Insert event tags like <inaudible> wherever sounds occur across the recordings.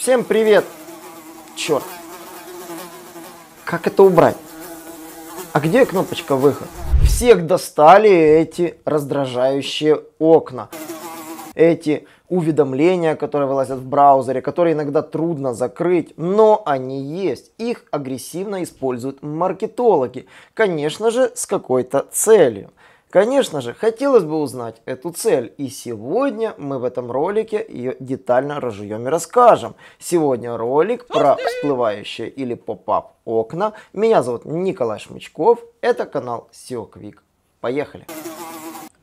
Всем привет! Черт! Как это убрать? А где кнопочка выход? Всех достали эти раздражающие окна. Эти уведомления, которые вылазят в браузере, которые иногда трудно закрыть, но они есть. Их агрессивно используют маркетологи. Конечно же, с какой-то целью. Конечно же, хотелось бы узнать эту цель, и сегодня мы в этом ролике ее детально разжуем и расскажем. Сегодня ролик про всплывающие или поп-ап окна. Меня зовут Николай Шмычков, это канал SEO Quick. Поехали!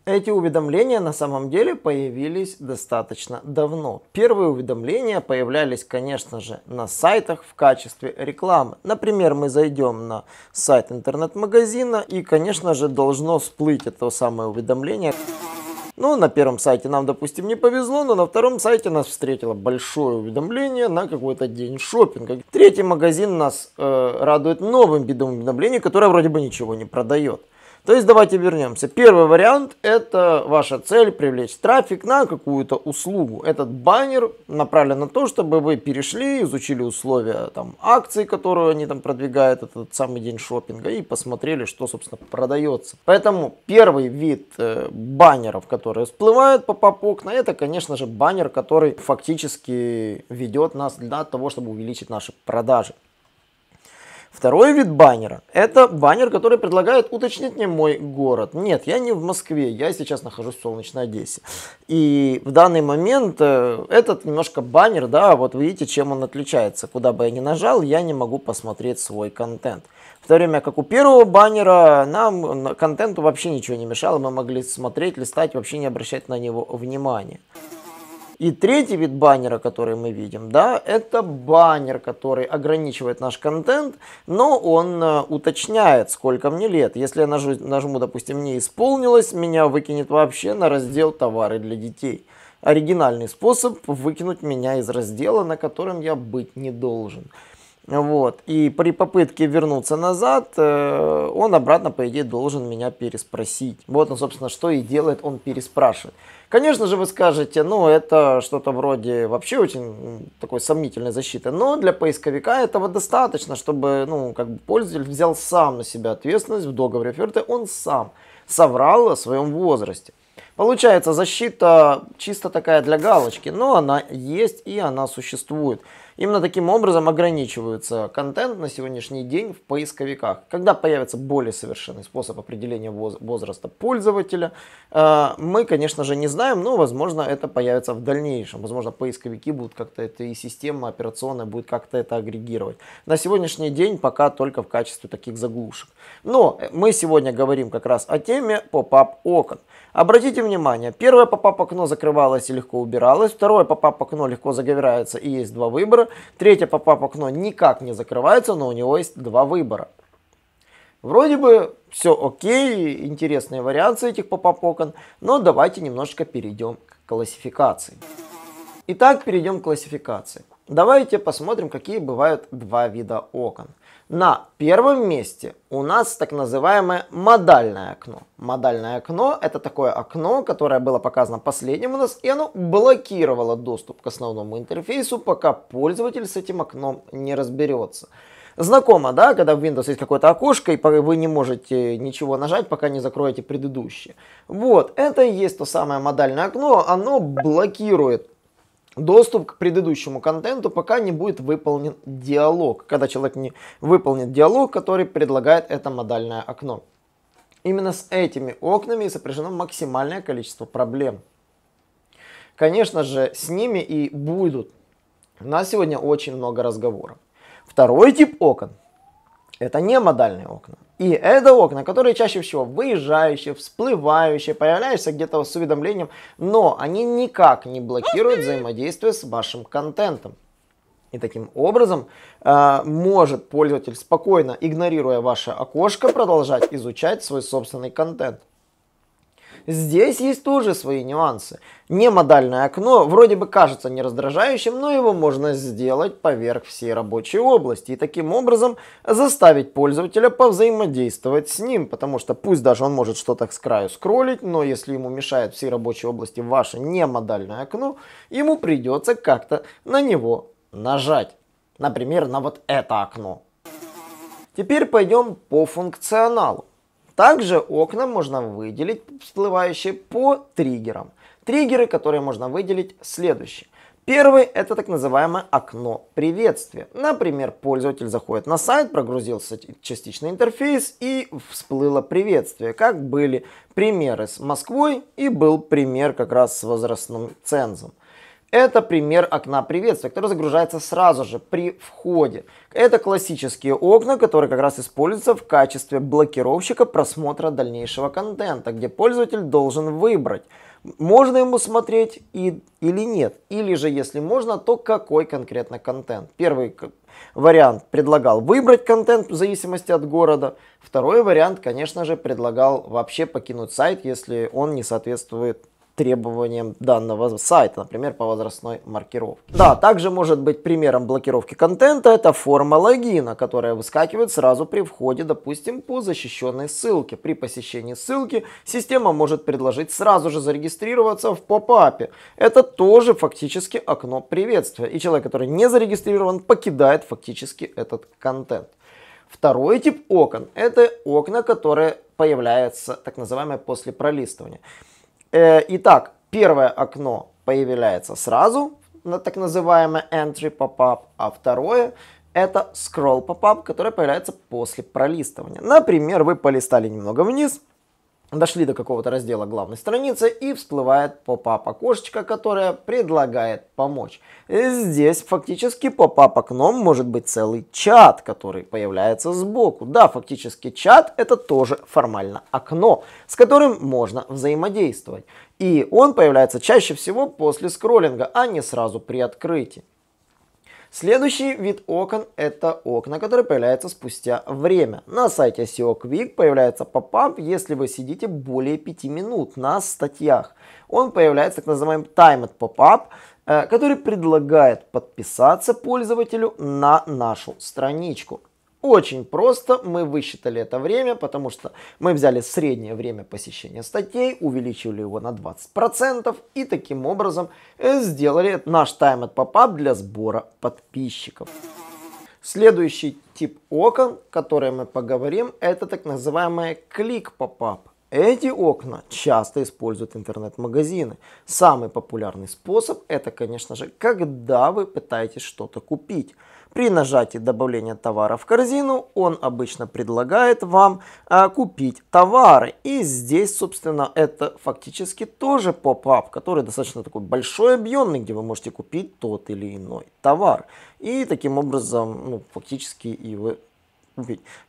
Эти уведомления на самом деле появились достаточно давно. Первые уведомления появлялись, конечно же, на сайтах в качестве рекламы. Например, мы зайдем на сайт интернет-магазина и, конечно же, должно всплыть это самое уведомление. Ну, на первом сайте нам, допустим, не повезло, но на втором сайте нас встретило большое уведомление на какой-то день шопинга. Третий магазин нас э, радует новым видом уведомлений, которое вроде бы ничего не продает. То есть давайте вернемся. Первый вариант это ваша цель привлечь трафик на какую-то услугу. Этот баннер направлен на то, чтобы вы перешли, изучили условия там, акции, которые они там продвигают этот самый день шопинга и посмотрели, что собственно продается. Поэтому первый вид э, баннеров, которые всплывают по поп окна, это конечно же баннер, который фактически ведет нас для того, чтобы увеличить наши продажи. Второй вид баннера – это баннер, который предлагает уточнить мне мой город. Нет, я не в Москве, я сейчас нахожусь в солнечной Одессе. И в данный момент э, этот немножко баннер, да, вот видите, чем он отличается. Куда бы я ни нажал, я не могу посмотреть свой контент. В то время как у первого баннера нам контенту вообще ничего не мешало, мы могли смотреть, листать, вообще не обращать на него внимания. И третий вид баннера, который мы видим, да, это баннер, который ограничивает наш контент, но он э, уточняет, сколько мне лет. Если я нажму, нажму, допустим, не исполнилось, меня выкинет вообще на раздел товары для детей. Оригинальный способ выкинуть меня из раздела, на котором я быть не должен. Вот. И при попытке вернуться назад, э, он обратно, по идее, должен меня переспросить. Вот он, собственно, что и делает, он переспрашивает. Конечно же, вы скажете, ну, это что-то вроде вообще очень такой сомнительной защиты. Но для поисковика этого достаточно, чтобы, ну, как бы пользователь взял сам на себя ответственность в договоре оферты, он сам соврал о своем возрасте. Получается, защита чисто такая для галочки, но она есть и она существует. Именно таким образом ограничивается контент на сегодняшний день в поисковиках. Когда появится более совершенный способ определения возраста пользователя, э, мы, конечно же, не знаем, но, возможно, это появится в дальнейшем. Возможно, поисковики будут как-то это и система операционная будет как-то это агрегировать. На сегодняшний день пока только в качестве таких заглушек. Но мы сегодня говорим как раз о теме pop-up окон. Обратите внимание, первое pop-up окно закрывалось и легко убиралось, второе pop-up окно легко загорается и есть два выбора, третье pop-up окно никак не закрывается, но у него есть два выбора. Вроде бы все окей, интересные вариации этих pop-up окон, но давайте немножко перейдем к классификации. Итак, перейдем к классификации. Давайте посмотрим, какие бывают два вида окон. На первом месте у нас так называемое модальное окно. Модальное окно это такое окно, которое было показано последним у нас, и оно блокировало доступ к основному интерфейсу, пока пользователь с этим окном не разберется. Знакомо, да, когда в Windows есть какое-то окошко, и вы не можете ничего нажать, пока не закроете предыдущее. Вот, это и есть то самое модальное окно, оно блокирует доступ к предыдущему контенту, пока не будет выполнен диалог. Когда человек не выполнит диалог, который предлагает это модальное окно. Именно с этими окнами сопряжено максимальное количество проблем. Конечно же, с ними и будут. У нас сегодня очень много разговоров. Второй тип окон – это не модальные окна. И это окна, которые чаще всего выезжающие, всплывающие, появляются где-то с уведомлением, но они никак не блокируют взаимодействие с вашим контентом. И таким образом э, может пользователь спокойно, игнорируя ваше окошко, продолжать изучать свой собственный контент. Здесь есть тоже свои нюансы. Немодальное окно вроде бы кажется не раздражающим, но его можно сделать поверх всей рабочей области и таким образом заставить пользователя повзаимодействовать с ним, потому что пусть даже он может что-то с краю скроллить, но если ему мешает всей рабочей области ваше немодальное окно, ему придется как-то на него нажать, например, на вот это окно. Теперь пойдем по функционалу. Также окна можно выделить, всплывающие по триггерам. Триггеры, которые можно выделить, следующие. Первый это так называемое окно приветствия. Например, пользователь заходит на сайт, прогрузился частичный интерфейс и всплыло приветствие. Как были примеры с Москвой и был пример как раз с возрастным цензом. Это пример окна приветствия, который загружается сразу же при входе. Это классические окна, которые как раз используются в качестве блокировщика просмотра дальнейшего контента, где пользователь должен выбрать, можно ему смотреть и, или нет. Или же, если можно, то какой конкретно контент. Первый вариант предлагал выбрать контент в зависимости от города. Второй вариант, конечно же, предлагал вообще покинуть сайт, если он не соответствует требованиям данного сайта, например, по возрастной маркировке. Да, также может быть примером блокировки контента это форма логина, которая выскакивает сразу при входе, допустим, по защищенной ссылке. При посещении ссылки система может предложить сразу же зарегистрироваться в попапе. Это тоже фактически окно приветствия. И человек, который не зарегистрирован, покидает фактически этот контент. Второй тип окон – это окна, которые появляются так называемые после пролистывания. Э, итак, первое окно появляется сразу, на так называемое entry pop-up, а второе это scroll pop-up, который появляется после пролистывания. Например, вы полистали немного вниз, Дошли до какого-то раздела главной страницы и всплывает pop-up окошечко, которое предлагает помочь. Здесь фактически pop-up окном может быть целый чат, который появляется сбоку. Да, фактически чат это тоже формально окно, с которым можно взаимодействовать. И он появляется чаще всего после скроллинга, а не сразу при открытии. Следующий вид окон это окна, которые появляются спустя время. На сайте SEO Quick появляется поп-ап, если вы сидите более 5 минут на статьях. Он появляется так называемый timed pop-up, э, который предлагает подписаться пользователю на нашу страничку. Очень просто мы высчитали это время, потому что мы взяли среднее время посещения статей, увеличили его на 20% и таким образом э, сделали наш time pop-up для сбора подписчиков. Следующий тип окон, который мы поговорим, это так называемый click pop-up. Эти окна часто используют интернет-магазины. Самый популярный способ это, конечно же, когда вы пытаетесь что-то купить. При нажатии добавления товара в корзину он обычно предлагает вам а, купить товары. И здесь, собственно, это фактически тоже поп-ап, который достаточно такой большой, объемный, где вы можете купить тот или иной товар. И таким образом, ну, фактически и вы.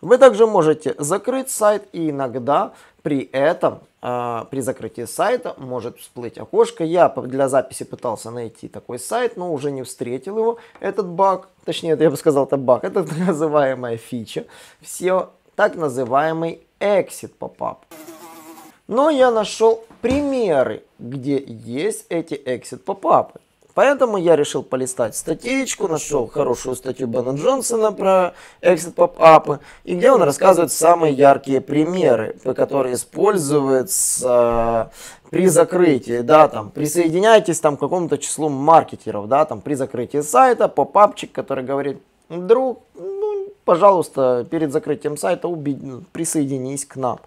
Вы также можете закрыть сайт и иногда при этом, э, при закрытии сайта может всплыть окошко. Я для записи пытался найти такой сайт, но уже не встретил его, этот баг. Точнее, я бы сказал, это баг, <laughs> это так называемая фича. Все так называемый exit pop-up. Но я нашел примеры, где есть эти exit pop-up. Поэтому я решил полистать статейку, нашел хорошую статью Бена Джонсона про exit pop-up, и где он рассказывает самые яркие примеры, которые используются при закрытии, да, там, присоединяйтесь там к какому-то числу маркетеров, да, там, при закрытии сайта, поп-апчик, который говорит, друг, ну, пожалуйста, перед закрытием сайта уби... присоединись к нам.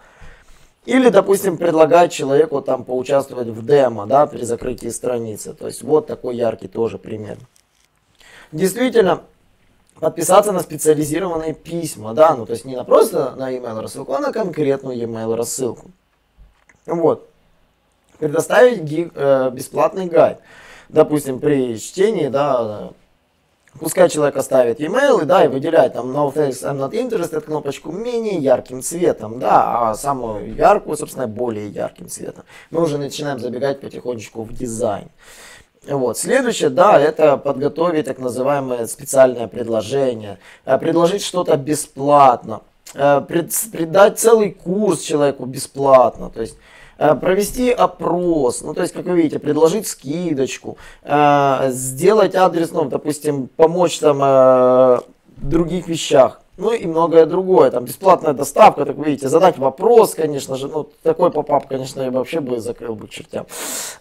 Или, допустим, предлагать человеку там поучаствовать в демо, да, при закрытии страницы. То есть вот такой яркий тоже пример. Действительно, подписаться на специализированные письма, да, ну то есть не на просто на email рассылку, а на конкретную email рассылку. Вот. Предоставить гиг, э, бесплатный гайд. Допустим, при чтении, да, Пускай человек оставит e-mail и, да, и выделяет там no thanks, I'm not interested кнопочку менее ярким цветом, да, а самую яркую, собственно, более ярким цветом. Мы уже начинаем забегать потихонечку в дизайн. Вот. Следующее, да, это подготовить так называемое специальное предложение, э, предложить что-то бесплатно, э, придать целый курс человеку бесплатно, то есть провести опрос, ну то есть, как вы видите, предложить скидочку, э, сделать адрес, ну, допустим, помочь там э, в других вещах. ну и многое другое. Там бесплатная доставка, как видите, задать вопрос, конечно же, ну такой попап, конечно, я вообще бы закрыл бы чертям.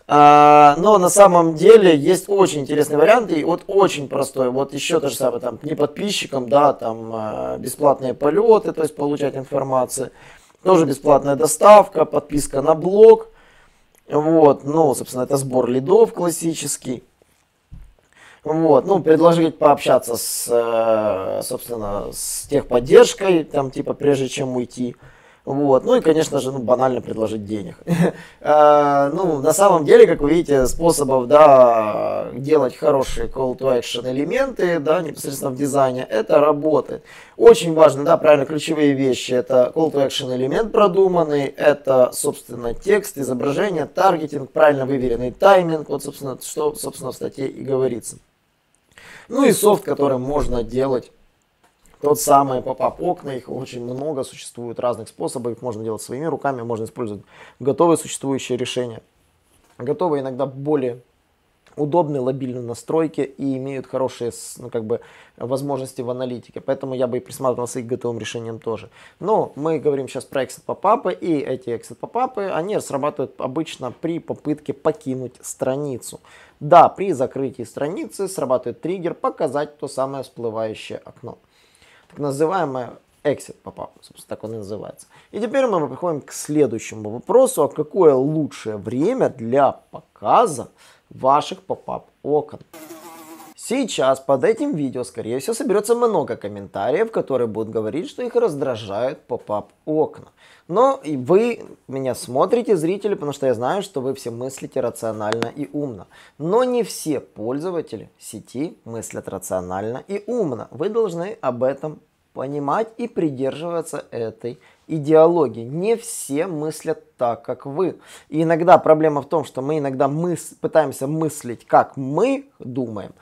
А, но на самом деле есть очень интересные варианты, и вот очень простой. Вот еще то же самое, там, не подписчикам, да, там бесплатные полеты, то есть получать информацию. Тоже бесплатная доставка, подписка на блог. Вот, ну, собственно, это сбор лидов классический. Вот, ну, предложить пообщаться с, э, собственно, с техподдержкой, там, типа, прежде чем уйти. Вот. Ну и, конечно же, ну, банально предложить денег. <laughs> А, ну, на самом деле, как вы видите, способов, да, делать хорошие call to action элементы, да, непосредственно в дизайне, это работает. Очень важно, да, правильно, ключевые вещи, это call to action элемент продуманный, это, собственно, текст, изображение, таргетинг, правильно выверенный тайминг, вот, собственно, что, собственно, в статье и говорится. Ну и софт, которым можно делать тот самый поп-ап окна, их очень много, существует разных способов, их можно делать своими руками, можно использовать готовые существующие решения. Готовые иногда более удобные мобильные настройки и имеют хорошие ну, как бы, возможности в аналитике. Поэтому я бы и присматривался к готовым решениям тоже. Но мы говорим сейчас про exit попапы, и эти exit попапы, они срабатывают обычно при попытке покинуть страницу. Да, при закрытии страницы срабатывает триггер показать то самое всплывающее окно так называемое exit pop-up, собственно, так он и называется. И теперь мы приходим к следующему вопросу, а какое лучшее время для показа ваших поп-ап окон. Сейчас под этим видео, скорее всего, соберется много комментариев, которые будут говорить, что их раздражают поп-ап окна. Но и вы меня смотрите, зрители, потому что я знаю, что вы все мыслите рационально и умно. Но не все пользователи сети мыслят рационально и умно. Вы должны об этом понимать и придерживаться этой идеологии. Не все мыслят так, как вы. И иногда проблема в том, что мы иногда мыс пытаемся мыслить, как мы думаем,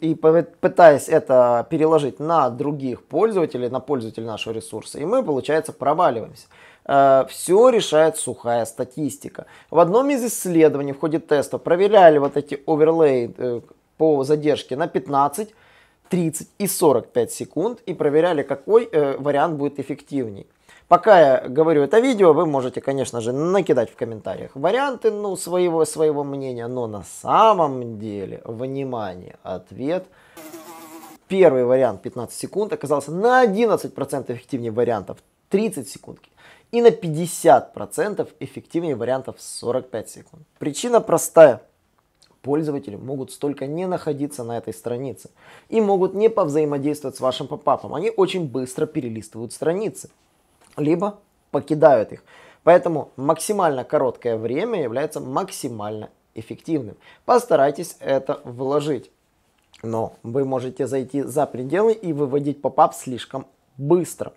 и пытаясь это переложить на других пользователей, на пользователей нашего ресурса, и мы, получается, проваливаемся. Э, все решает сухая статистика. В одном из исследований в ходе теста проверяли вот эти оверлей э, по задержке на 15, 30 и 45 секунд и проверяли, какой э, вариант будет эффективней. Пока я говорю это видео, вы можете, конечно же, накидать в комментариях варианты ну, своего, своего мнения, но на самом деле, внимание, ответ. Первый вариант 15 секунд оказался на 11% эффективнее вариантов 30 секунд и на 50% эффективнее вариантов 45 секунд. Причина простая. Пользователи могут столько не находиться на этой странице и могут не повзаимодействовать с вашим попапом. Они очень быстро перелистывают страницы, либо покидают их. Поэтому максимально короткое время является максимально эффективным. Постарайтесь это вложить. Но вы можете зайти за пределы и выводить попап слишком быстро.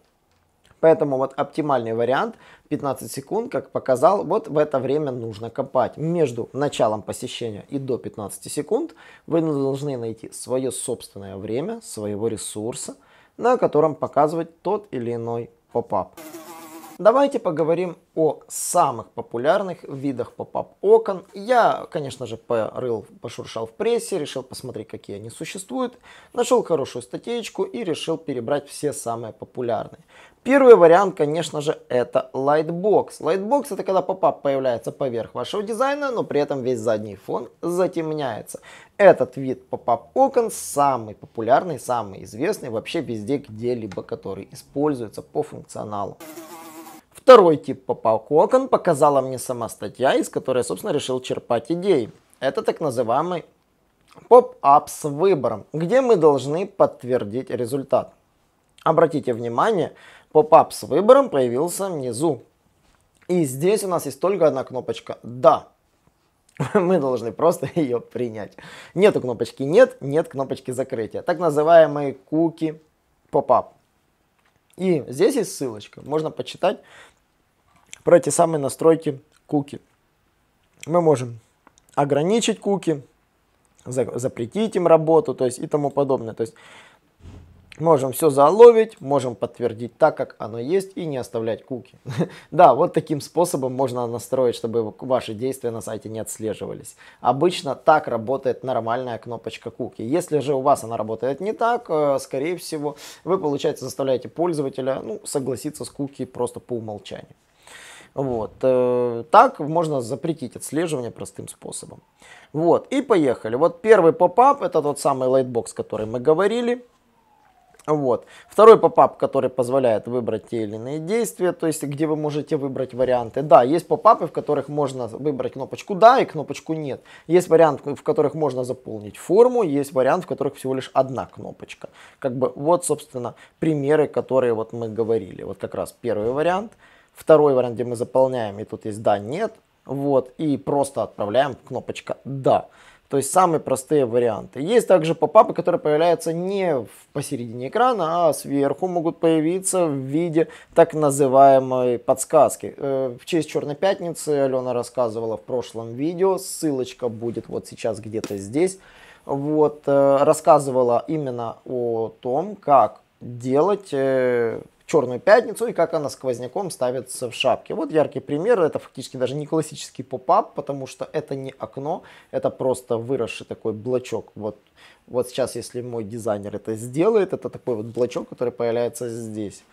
Поэтому вот оптимальный вариант 15 секунд, как показал, вот в это время нужно копать. Между началом посещения и до 15 секунд вы должны найти свое собственное время, своего ресурса, на котором показывать тот или иной попап. Давайте поговорим о самых популярных видах поп-ап окон. Я, конечно же, порыл, пошуршал в прессе, решил посмотреть, какие они существуют. Нашел хорошую статейку и решил перебрать все самые популярные. Первый вариант, конечно же, это Lightbox. Lightbox это когда поп-ап появляется поверх вашего дизайна, но при этом весь задний фон затемняется. Этот вид поп-ап окон самый популярный, самый известный вообще везде где-либо, который используется по функционалу. Второй тип поп-ап окон показала мне сама статья, из которой я, собственно, решил черпать идеи. Это так называемый поп-ап с выбором, где мы должны подтвердить результат. Обратите внимание, поп-ап с выбором появился внизу. И здесь у нас есть только одна кнопочка «Да». <laughs> Мы должны просто <laughs> ее принять. Нету кнопочки «Нет», нет кнопочки закрытия. Так называемые куки поп-ап. И здесь есть ссылочка. Можно почитать про эти самые настройки куки. Мы можем ограничить куки, запретить им работу, то есть и тому подобное. То есть Можем все заловить, можем подтвердить так, как оно есть и не оставлять куки. <laughs> да, вот таким способом можно настроить, чтобы ваши действия на сайте не отслеживались. Обычно так работает нормальная кнопочка куки. Если же у вас она работает не так, э, скорее всего, вы, получается, заставляете пользователя ну, согласиться с куки просто по умолчанию. Вот. Э, так можно запретить отслеживание простым способом. Вот. И поехали. Вот первый попап, это тот самый Lightbox, который мы говорили. Вот. Второй попап, который позволяет выбрать те или иные действия, то есть где вы можете выбрать варианты. Да, есть попапы, в которых можно выбрать кнопочку «да» и кнопочку «нет». Есть вариант, в которых можно заполнить форму, есть вариант, в которых всего лишь одна кнопочка. Как бы вот, собственно, примеры, которые вот мы говорили. Вот как раз первый вариант. Второй вариант, где мы заполняем, и тут есть «да», «нет». Вот, и просто отправляем кнопочка «да». То есть самые простые варианты. Есть также попапы, которые появляются не посередине экрана, а сверху могут появиться в виде так называемой подсказки. Э, в честь Черной Пятницы Алена рассказывала в прошлом видео, ссылочка будет вот сейчас где-то здесь. Вот, э, рассказывала именно о том, как делать э, Черную пятницу и как она сквозняком ставится в шапке. Вот яркий пример, это фактически даже не классический поп-ап, потому что это не окно, это просто выросший такой блочок. Вот, вот сейчас, если мой дизайнер это сделает, это такой вот блочок, который появляется здесь.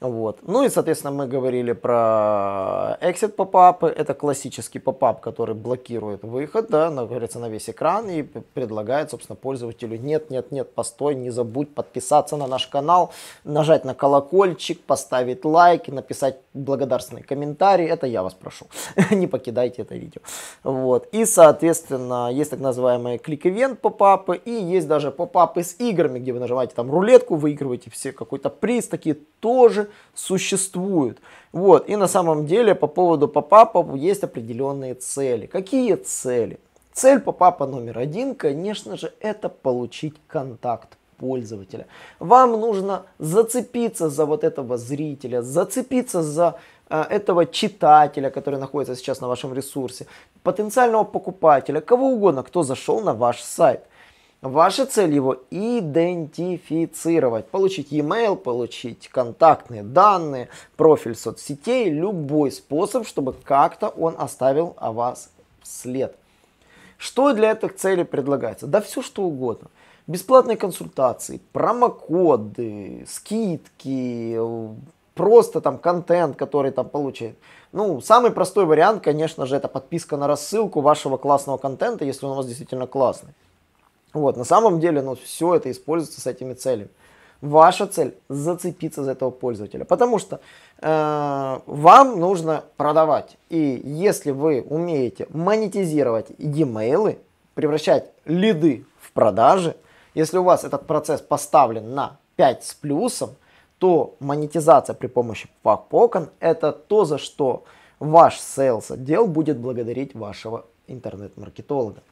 Вот. Ну и, соответственно, мы говорили про exit попапы. Это классический попап, который блокирует выход, да, говорится, на весь экран и предлагает, собственно, пользователю нет, нет, нет, постой, не забудь подписаться на наш канал, нажать на колокольчик, поставить лайк, написать благодарственный комментарий. Это я вас прошу. <laughs> не покидайте это видео. Вот. И, соответственно, есть так называемые клик-ивент попапы и есть даже попапы с играми, где вы нажимаете там рулетку, выигрываете все какой-то приз, такие тоже существуют. Вот. И на самом деле по поводу попапов есть определенные цели. Какие цели? Цель попапа номер один, конечно же, это получить контакт пользователя. Вам нужно зацепиться за вот этого зрителя, зацепиться за э, этого читателя, который находится сейчас на вашем ресурсе, потенциального покупателя, кого угодно, кто зашел на ваш сайт. Ваша цель его идентифицировать, получить e-mail, получить контактные данные, профиль соцсетей, любой способ, чтобы как-то он оставил о вас след. Что для этой цели предлагается? Да все что угодно. Бесплатные консультации, промокоды, скидки, просто там контент, который там получает. Ну, самый простой вариант, конечно же, это подписка на рассылку вашего классного контента, если он у вас действительно классный. Вот, на самом деле, ну, все это используется с этими целями. Ваша цель зацепиться за этого пользователя, потому что э, вам нужно продавать. И если вы умеете монетизировать e-mail, превращать лиды в продажи, если у вас этот процесс поставлен на 5 с плюсом, то монетизация при помощи пак-покон это то, за что ваш sales отдел будет благодарить вашего интернет-маркетолога.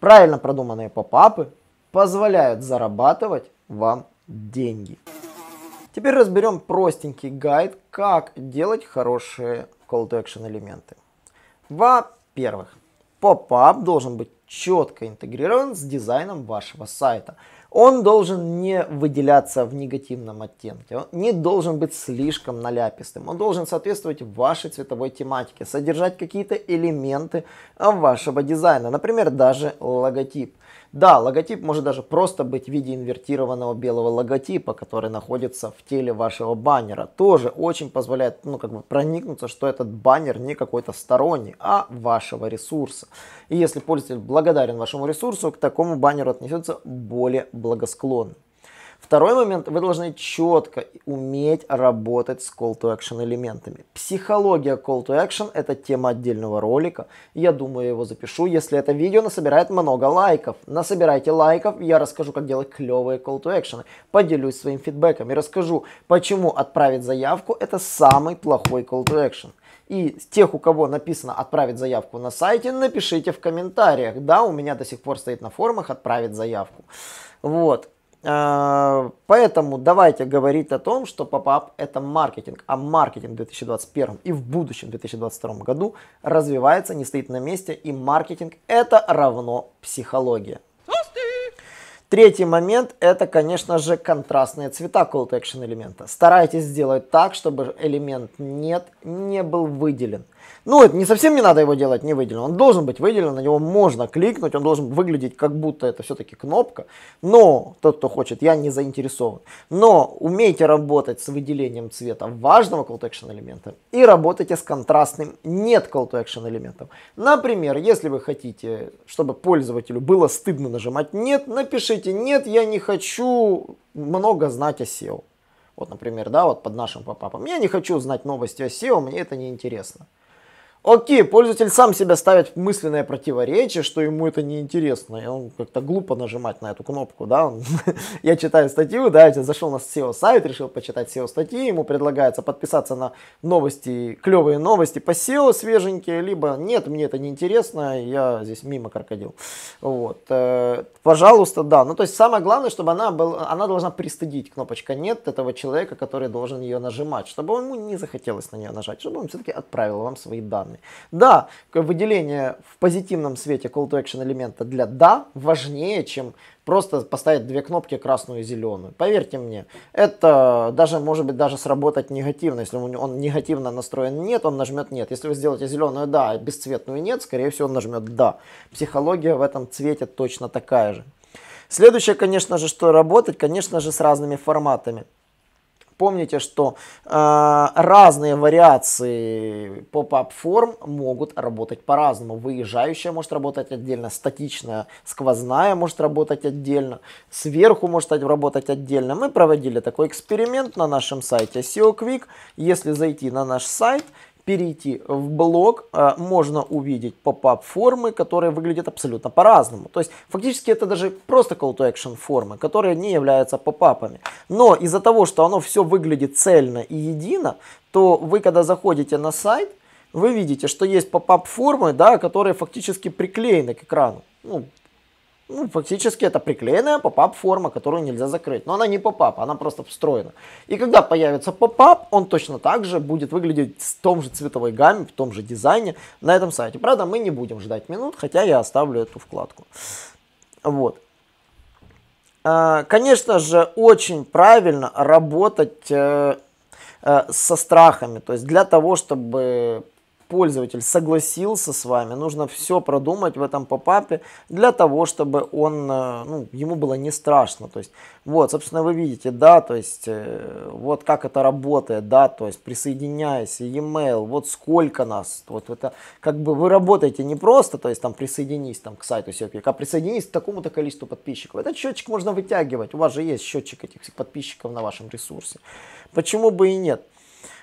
Правильно продуманные попапы позволяют зарабатывать вам деньги. Теперь разберем простенький гайд, как делать хорошие call to action элементы. Во-первых, попап должен быть четко интегрирован с дизайном вашего сайта – он должен не выделяться в негативном оттенке, он не должен быть слишком наляпистым, он должен соответствовать вашей цветовой тематике, содержать какие-то элементы вашего дизайна, например, даже логотип. Да, логотип может даже просто быть в виде инвертированного белого логотипа, который находится в теле вашего баннера. Тоже очень позволяет ну, как бы проникнуться, что этот баннер не какой-то сторонний, а вашего ресурса. И если пользователь благодарен вашему ресурсу, к такому баннеру отнесется более благосклонно. Второй момент, вы должны четко уметь работать с call to action элементами. Психология call to action это тема отдельного ролика. Я думаю, я его запишу, если это видео насобирает много лайков. Насобирайте лайков, я расскажу, как делать клевые call to action. Поделюсь своим фидбэком и расскажу, почему отправить заявку это самый плохой call to action. И тех, у кого написано «отправить заявку на сайте», напишите в комментариях. Да, у меня до сих пор стоит на форумах «отправить заявку». Вот. А, поэтому давайте говорить о том, что попап это маркетинг, а маркетинг в 2021 и в будущем 2022 году развивается, не стоит на месте, и маркетинг это равно психология. Третий момент это, конечно же, контрастные цвета Call to Action элемента. Старайтесь сделать так, чтобы элемент нет не был выделен. Ну, это не совсем не надо его делать не выделен. Он должен быть выделен, на него можно кликнуть, он должен выглядеть как будто это все-таки кнопка. Но тот, кто хочет, я не заинтересован. Но умейте работать с выделением цвета важного call to action элемента и работайте с контрастным нет call to action элементом. Например, если вы хотите, чтобы пользователю было стыдно нажимать нет, напишите нет, я не хочу много знать о SEO. Вот, например, да, вот под нашим попапом. Я не хочу знать новости о SEO, мне это не интересно. Окей, пользователь сам себя ставит в мысленное противоречие, что ему это неинтересно. И он как-то глупо нажимать на эту кнопку, да. Он, <laughs> я читаю статью, да, я зашел на SEO сайт, решил почитать SEO статьи, ему предлагается подписаться на новости, клевые новости по SEO свеженькие, либо нет, мне это неинтересно, я здесь мимо крокодил. Вот. Э, пожалуйста, да. Ну, то есть самое главное, чтобы она была, она должна пристыдить кнопочка нет этого человека, который должен ее нажимать, чтобы ему не захотелось на нее нажать, чтобы он все-таки отправил вам свои данные данные. Да, выделение в позитивном свете call to action элемента для да важнее, чем просто поставить две кнопки красную и зеленую. Поверьте мне, это даже может быть даже сработать негативно. Если он негативно настроен нет, он нажмет нет. Если вы сделаете зеленую да, а бесцветную нет, скорее всего он нажмет да. Психология в этом цвете точно такая же. Следующее, конечно же, что работать, конечно же, с разными форматами. Помните, что э, разные вариации поп-ап форм могут работать по-разному. Выезжающая может работать отдельно, статичная, сквозная может работать отдельно, сверху может работать отдельно. Мы проводили такой эксперимент на нашем сайте SEO Quick. Если зайти на наш сайт, перейти в блог, э, можно увидеть поп-ап формы, которые выглядят абсолютно по-разному. То есть фактически это даже просто call to action формы, которые не являются поп-апами. Но из-за того, что оно все выглядит цельно и едино, то вы когда заходите на сайт, вы видите, что есть поп-ап формы, да, которые фактически приклеены к экрану. Ну, ну, фактически это приклеенная поп-ап форма, которую нельзя закрыть. Но она не поп-ап, она просто встроена. И когда появится поп-ап, он точно так же будет выглядеть в том же цветовой гамме, в том же дизайне на этом сайте. Правда, мы не будем ждать минут, хотя я оставлю эту вкладку. Вот. А, конечно же, очень правильно работать э, э, со страхами. То есть для того, чтобы пользователь согласился с вами, нужно все продумать в этом попапе для того, чтобы он, э, ну, ему было не страшно. То есть, вот, собственно, вы видите, да, то есть, э, вот как это работает, да, то есть, присоединяйся, e-mail, вот сколько нас, вот это, как бы вы работаете не просто, то есть, там, присоединись там к сайту SEO, а присоединись к такому-то количеству подписчиков. Этот счетчик можно вытягивать, у вас же есть счетчик этих подписчиков на вашем ресурсе. Почему бы и нет?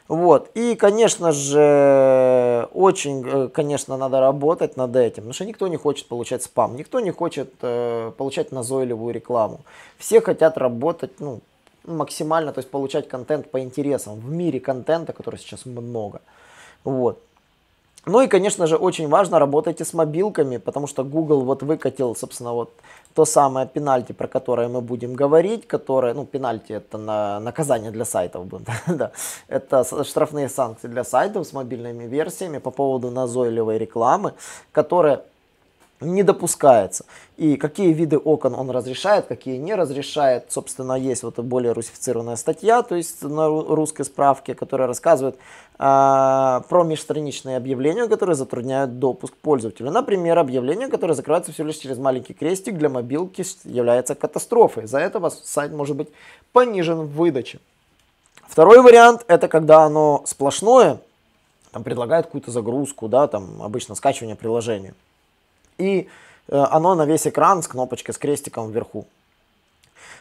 Вот. И, конечно же, очень, э, конечно, надо работать над этим, потому что никто не хочет получать спам, никто не хочет э, получать назойливую рекламу. Все хотят работать, ну, максимально, то есть получать контент по интересам. В мире контента, который сейчас много. Вот. Ну и, конечно же, очень важно работайте с мобилками, потому что Google вот выкатил, собственно, вот то самое пенальти, про которое мы будем говорить, которое, ну, пенальти это на, наказание для сайтов, <laughs> да, это штрафные санкции для сайтов с мобильными версиями по поводу назойливой рекламы, которая не допускается. И какие виды окон он разрешает, какие не разрешает. Собственно, есть вот более русифицированная статья, то есть на русской справке, которая рассказывает э, про межстраничные объявления, которые затрудняют допуск пользователя. Например, объявление, которое закрывается всего лишь через маленький крестик для мобилки, является катастрофой. За это вас сайт может быть понижен в выдаче. Второй вариант, это когда оно сплошное, там предлагает какую-то загрузку, да, там обычно скачивание приложения и э, оно на весь экран с кнопочкой, с крестиком вверху.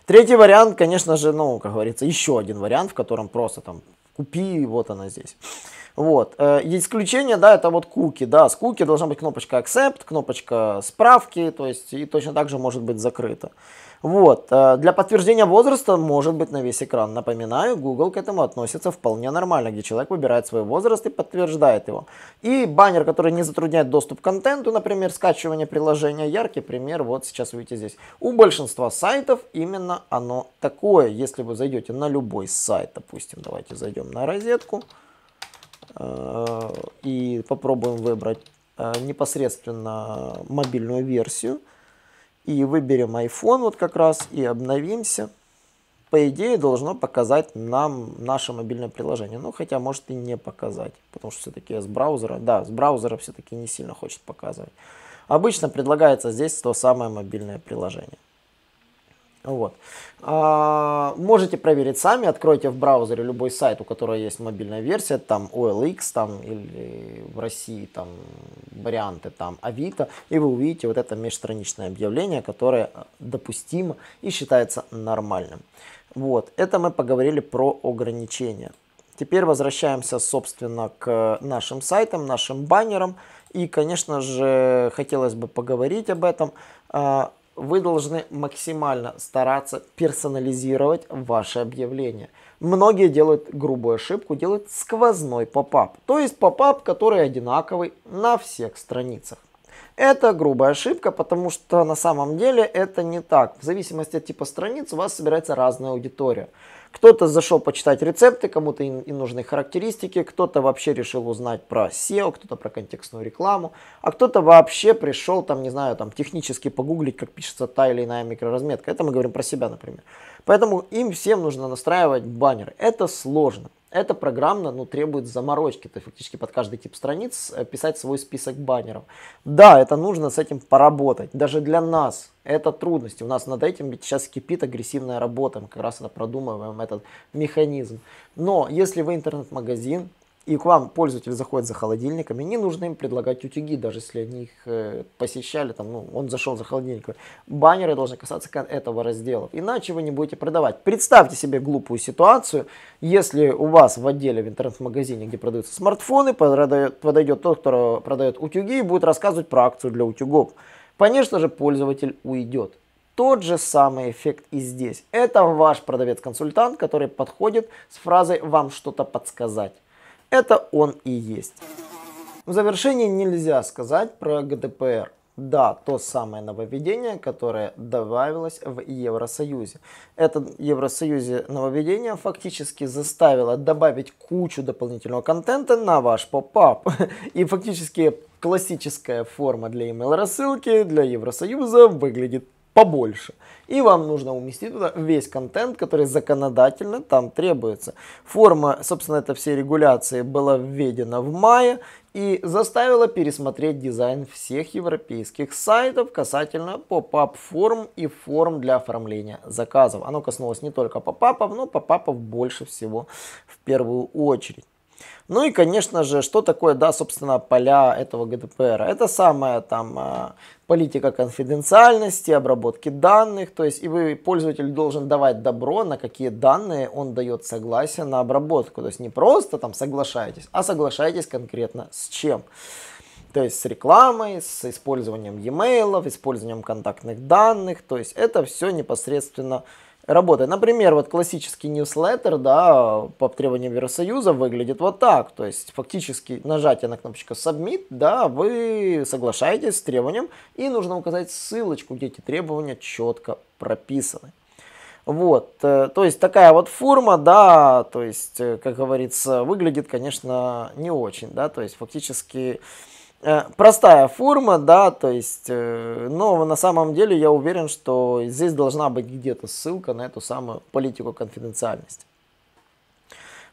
Третий вариант, конечно же, ну, как говорится, еще один вариант, в котором просто там купи, вот она здесь. Вот. Э, исключение, да, это вот куки, да, с куки должна быть кнопочка accept, кнопочка справки, то есть и точно так же может быть закрыто. Вот. Э, для подтверждения возраста может быть на весь экран. Напоминаю, Google к этому относится вполне нормально, где человек выбирает свой возраст и подтверждает его. И баннер, который не затрудняет доступ к контенту, например, скачивание приложения, яркий пример, вот сейчас видите здесь. У большинства сайтов именно оно такое. Если вы зайдете на любой сайт, допустим, давайте зайдем на розетку э, и попробуем выбрать э, непосредственно мобильную версию, и выберем iPhone вот как раз и обновимся, по идее должно показать нам наше мобильное приложение. Ну, хотя может и не показать, потому что все-таки с браузера, да, с браузера все-таки не сильно хочет показывать. Обычно предлагается здесь то самое мобильное приложение. Вот. А, можете проверить сами, откройте в браузере любой сайт, у которого есть мобильная версия, там OLX, там или в России там варианты там Авито, и вы увидите вот это межстраничное объявление, которое допустимо и считается нормальным. Вот, это мы поговорили про ограничения. Теперь возвращаемся, собственно, к нашим сайтам, нашим баннерам. И, конечно же, хотелось бы поговорить об этом. Вы должны максимально стараться персонализировать ваше объявление. Многие делают грубую ошибку, делают сквозной попап. То есть попап, который одинаковый на всех страницах. Это грубая ошибка, потому что на самом деле это не так. В зависимости от типа страниц у вас собирается разная аудитория. Кто-то зашел почитать рецепты, кому-то и, и нужны характеристики, кто-то вообще решил узнать про SEO, кто-то про контекстную рекламу, а кто-то вообще пришел, там, не знаю, там, технически погуглить, как пишется та или иная микроразметка. Это мы говорим про себя, например. Поэтому им всем нужно настраивать баннеры. Это сложно. Это программно ну, требует заморочки, то фактически под каждый тип страниц э, писать свой список баннеров. Да, это нужно с этим поработать. Даже для нас это трудности. У нас над этим ведь сейчас кипит агрессивная работа. Мы как раз это продумываем, этот механизм. Но если вы интернет-магазин, и к вам пользователь заходит за холодильниками, не нужно им предлагать утюги, даже если они их э, посещали, там, ну, он зашел за холодильником. Баннеры должны касаться этого раздела, иначе вы не будете продавать. Представьте себе глупую ситуацию, если у вас в отделе в интернет-магазине, где продаются смартфоны, подойдет, подойдет тот, кто продает утюги и будет рассказывать про акцию для утюгов. Конечно же, пользователь уйдет. Тот же самый эффект и здесь. Это ваш продавец-консультант, который подходит с фразой «вам что-то подсказать». Это он и есть. В завершение нельзя сказать про ГДПР. Да, то самое нововведение, которое добавилось в Евросоюзе. Это Евросоюзе нововведение фактически заставило добавить кучу дополнительного контента на ваш поп-ап. <laughs> И фактически классическая форма для email рассылки для Евросоюза выглядит побольше. И вам нужно уместить туда весь контент, который законодательно там требуется. Форма, собственно, это все регуляции была введена в мае и заставила пересмотреть дизайн всех европейских сайтов касательно поп-ап форм и форм для оформления заказов. Оно коснулось не только поп-апов, но поп-апов больше всего в первую очередь. Ну и, конечно же, что такое, да, собственно, поля этого GDPR? Это самая там а, политика конфиденциальности, обработки данных, то есть и вы, пользователь должен давать добро, на какие данные он дает согласие на обработку. То есть не просто там соглашаетесь, а соглашаетесь конкретно с чем. То есть с рекламой, с использованием e-mail, использованием контактных данных. То есть это все непосредственно работает. Например, вот классический newsletter, да, по требованиям Евросоюза выглядит вот так. То есть фактически нажатие на кнопочку Submit, да, вы соглашаетесь с требованием и нужно указать ссылочку, где эти требования четко прописаны. Вот, э, то есть такая вот форма, да, то есть, э, как говорится, выглядит, конечно, не очень, да, то есть фактически простая форма, да, то есть, э, но на самом деле я уверен, что здесь должна быть где-то ссылка на эту самую политику конфиденциальности.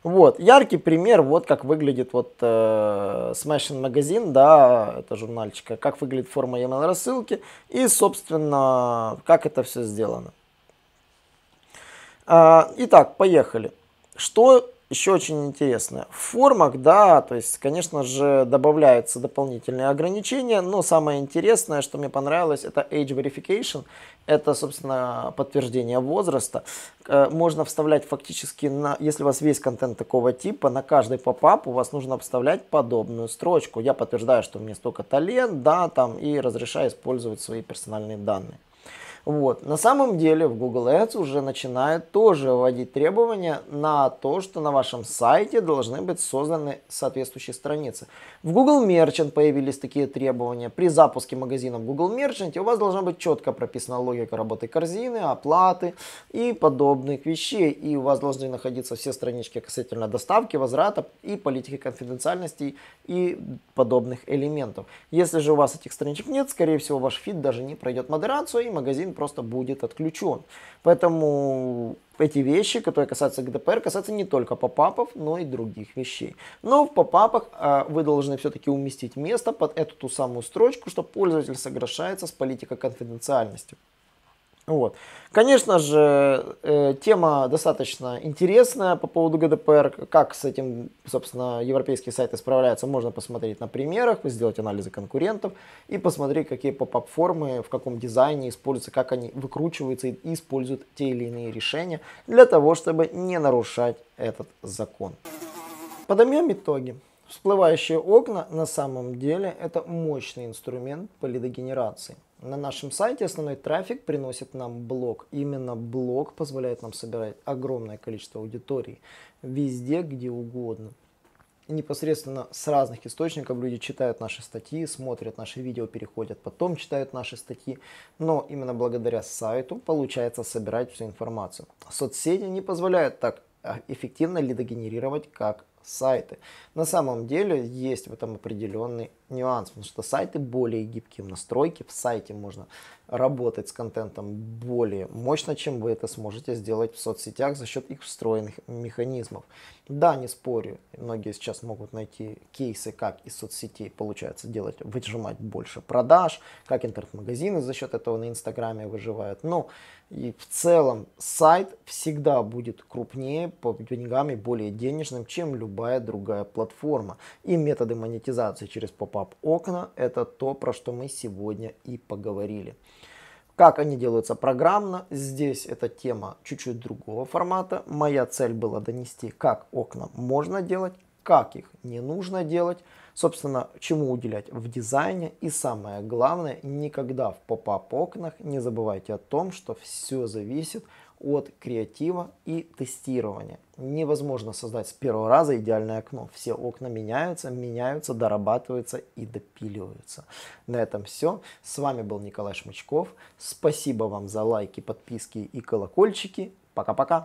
Вот, яркий пример, вот как выглядит вот э, Smashing Magazine, да, это журнальчика, как выглядит форма email рассылки и, собственно, как это все сделано. Э, итак, поехали. Что еще очень интересно. В формах, да, то есть, конечно же, добавляются дополнительные ограничения, но самое интересное, что мне понравилось, это age verification. Это, собственно, подтверждение возраста. Э, можно вставлять фактически, на, если у вас весь контент такого типа, на каждый попап у вас нужно вставлять подобную строчку. Я подтверждаю, что мне столько-то лет, да, там, и разрешаю использовать свои персональные данные. Вот. На самом деле в Google Ads уже начинают тоже вводить требования на то, что на вашем сайте должны быть созданы соответствующие страницы. В Google Merchant появились такие требования. При запуске магазина в Google Merchant у вас должна быть четко прописана логика работы корзины, оплаты и подобных вещей. И у вас должны находиться все странички касательно доставки, возврата и политики конфиденциальности и подобных элементов. Если же у вас этих страничек нет, скорее всего ваш фид даже не пройдет модерацию и магазин просто будет отключен. Поэтому эти вещи, которые касаются GDPR, касаются не только попапов, но и других вещей. Но в попапах э, вы должны все-таки уместить место под эту ту самую строчку, что пользователь соглашается с политикой конфиденциальности. Вот. Конечно же, э, тема достаточно интересная по поводу ГДПР. Как с этим, собственно, европейские сайты справляются, можно посмотреть на примерах, сделать анализы конкурентов и посмотреть, какие поп-ап-формы, в каком дизайне используются, как они выкручиваются и используют те или иные решения для того, чтобы не нарушать этот закон. Подомем итоги. Всплывающие окна на самом деле это мощный инструмент по лидогенерации. На нашем сайте основной трафик приносит нам блог. Именно блог позволяет нам собирать огромное количество аудитории везде, где угодно. непосредственно с разных источников люди читают наши статьи, смотрят наши видео, переходят, потом читают наши статьи. Но именно благодаря сайту получается собирать всю информацию. Соцсети не позволяют так а, эффективно лидогенерировать, как сайты. На самом деле есть в этом определенный нюанс, потому что сайты более гибкие в настройке, в сайте можно работать с контентом более мощно, чем вы это сможете сделать в соцсетях за счет их встроенных механизмов. Да, не спорю, многие сейчас могут найти кейсы, как из соцсетей получается делать, выжимать больше продаж, как интернет-магазины за счет этого на Инстаграме выживают. Но и в целом сайт всегда будет крупнее по деньгам и более денежным, чем любая другая платформа. И методы монетизации через поп-ап окна это то, про что мы сегодня и поговорили. Как они делаются программно, здесь эта тема чуть-чуть другого формата. Моя цель была донести, как окна можно делать, как их не нужно делать, собственно, чему уделять в дизайне. И самое главное, никогда в поп-ап окнах не забывайте о том, что все зависит от креатива и тестирования. Невозможно создать с первого раза идеальное окно. Все окна меняются, меняются, дорабатываются и допиливаются. На этом все. С вами был Николай Шмычков. Спасибо вам за лайки, подписки и колокольчики. Пока-пока.